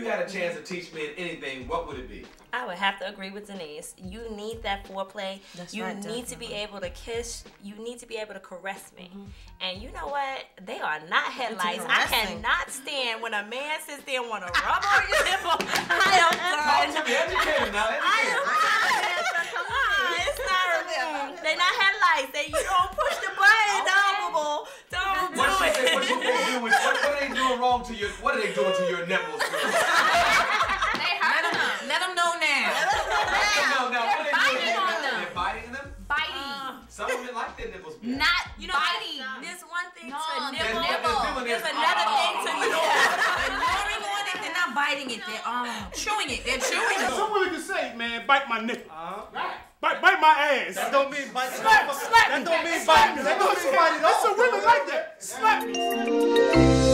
you had a chance to teach men anything, what would it be? I would have to agree with Denise. You need that foreplay. That's you right, need to be able to kiss. You need to be able to caress me. And you know what? They are not headlights. I cannot stand when a man sits there and want to rub on your nipple. I am Talk to done. me, educate him now, I educate am him. done. Ah, It's not. They not headlights. They you don't push the button. Don't boo boo. Don't do What she say, what it. doing? What, what are they doing wrong to your? What are they doing to your nipples? Some women like their nipples. big. Not You know, biting. there's one thing No, to the nibble. nipple. There's another thing to nibble. They're gnawing on it. They're not biting it. They're um chewing it. They're chewing it. Some women can say, man, bite my nipple. Uh-huh. Bite, bite my ass. That don't mean bite. Slap, slap That don't mean Slap bite. me. That don't mean bite at There's some women like that. Slap me.